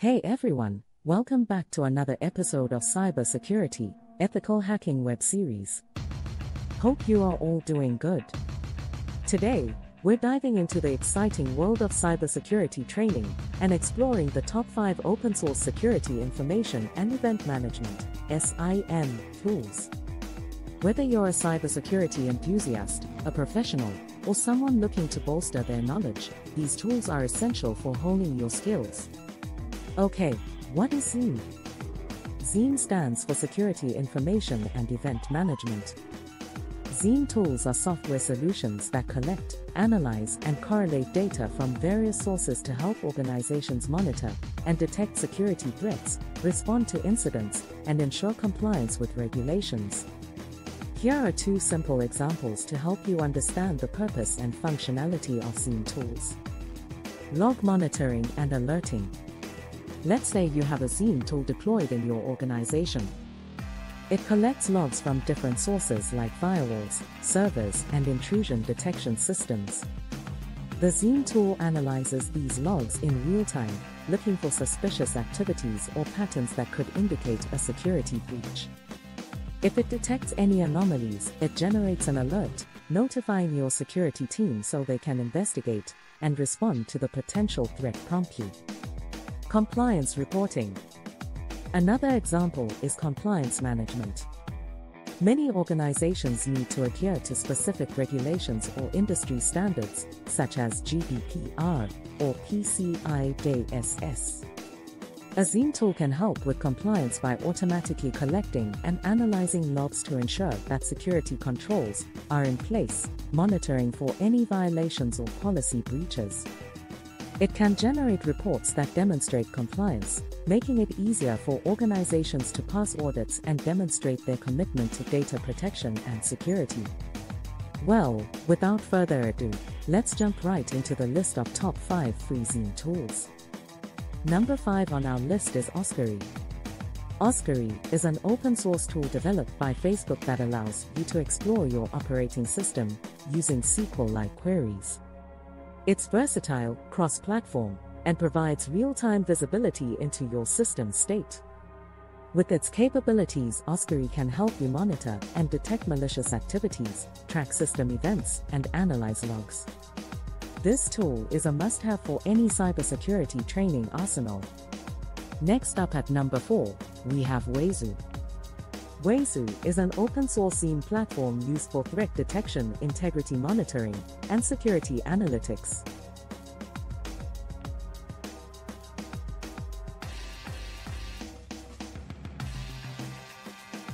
Hey everyone, welcome back to another episode of Cybersecurity Ethical Hacking web series. Hope you are all doing good. Today, we're diving into the exciting world of cybersecurity training and exploring the top 5 open source security information and event management SIEM tools. Whether you're a cybersecurity enthusiast, a professional, or someone looking to bolster their knowledge, these tools are essential for honing your skills. Okay, what is SIEM? SIEM stands for Security Information and Event Management. SIEM tools are software solutions that collect, analyze, and correlate data from various sources to help organizations monitor and detect security threats, respond to incidents, and ensure compliance with regulations. Here are two simple examples to help you understand the purpose and functionality of SIEM tools. Log monitoring and alerting. Let's say you have a SIEM tool deployed in your organization. It collects logs from different sources like firewalls, servers, and intrusion detection systems. The SIEM tool analyzes these logs in real time, looking for suspicious activities or patterns that could indicate a security breach. If it detects any anomalies, it generates an alert, notifying your security team so they can investigate and respond to the potential threat promptly. Compliance reporting. Another example is compliance management. Many organizations need to adhere to specific regulations or industry standards, such as GDPR or PCI DSS. A SIEM tool can help with compliance by automatically collecting and analyzing logs to ensure that security controls are in place, monitoring for any violations or policy breaches. It can generate reports that demonstrate compliance, making it easier for organizations to pass audits and demonstrate their commitment to data protection and security. Well, without further ado, let's jump right into the list of top 5 free SIEM tools. Number 5 on our list is Osquery. Osquery is an open source tool developed by Facebook that allows you to explore your operating system using SQL like queries. It's versatile, cross platform, and provides real time visibility into your system state. With its capabilities, Osquery can help you monitor and detect malicious activities, track system events, and analyze logs. This tool is a must-have for any cybersecurity training arsenal. Next up at number 4, we have Wazuh. Wazuh is an open-source SIEM platform used for threat detection, integrity monitoring, and security analytics.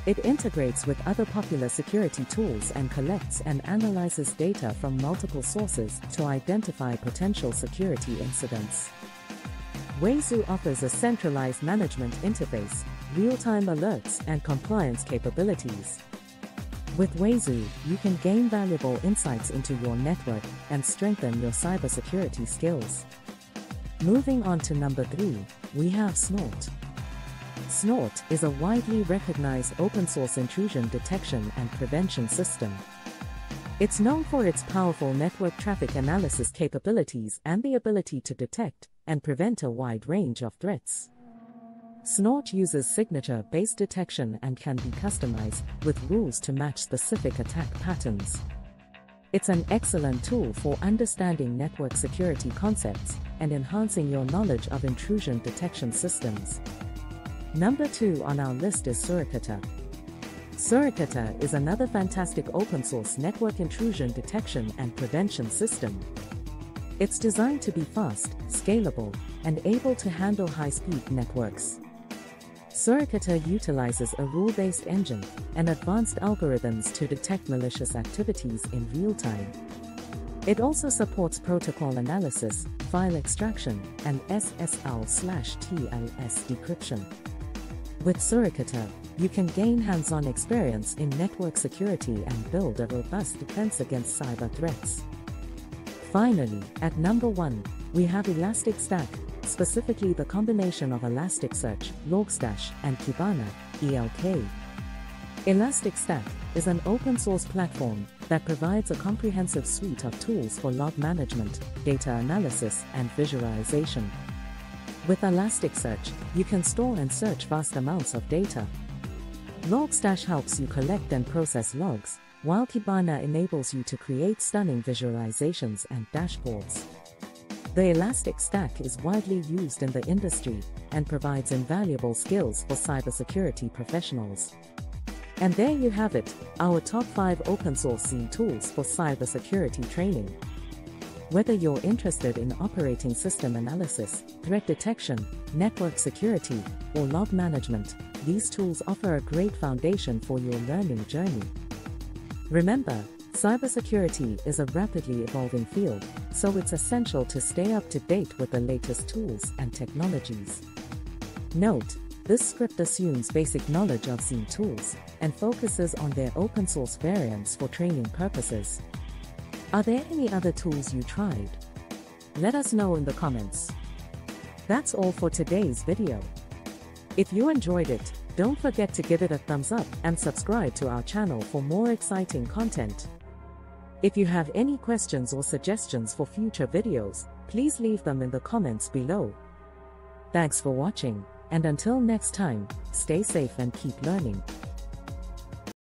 It integrates with other popular security tools and collects and analyzes data from multiple sources to identify potential security incidents. Wazuh offers a centralized management interface, real-time alerts, and compliance capabilities. With Wazuh, you can gain valuable insights into your network and strengthen your cybersecurity skills. Moving on to number 3, we have Snort. Snort is a widely recognized open source intrusion detection and prevention system. It's known for its powerful network traffic analysis capabilities and the ability to detect and prevent a wide range of threats. Snort uses signature based detection and can be customized with rules to match specific attack patterns. It's an excellent tool for understanding network security concepts and enhancing your knowledge of intrusion detection systems. Number 2 on our list is Suricata. Suricata is another fantastic open source network intrusion detection and prevention system. It's designed to be fast, scalable, and able to handle high speed networks. Suricata utilizes a rule based engine and advanced algorithms to detect malicious activities in real time. It also supports protocol analysis, file extraction, and SSL/TLS decryption. With Suricata, you can gain hands-on experience in network security and build a robust defense against cyber threats. Finally, at number 1, we have Elastic Stack, specifically the combination of Elasticsearch, Logstash, and Kibana, ELK. Elastic Stack is an open source platform that provides a comprehensive suite of tools for log management, data analysis, and visualization. With Elasticsearch, you can store and search vast amounts of data. Logstash helps you collect and process logs, while Kibana enables you to create stunning visualizations and dashboards. The Elastic Stack is widely used in the industry and provides invaluable skills for cybersecurity professionals. And there you have it, our top 5 open source SIEM tools for cybersecurity training. Whether you're interested in operating system analysis, threat detection, network security, or log management, these tools offer a great foundation for your learning journey. Remember, cybersecurity is a rapidly evolving field, so it's essential to stay up to date with the latest tools and technologies. Note, this script assumes basic knowledge of SIEM tools and focuses on their open source variants for training purposes. Are there any other tools you tried? Let us know in the comments. That's all for today's video. If you enjoyed it, don't forget to give it a thumbs up and subscribe to our channel for more exciting content. If you have any questions or suggestions for future videos, please leave them in the comments below. Thanks for watching, and until next time, stay safe and keep learning.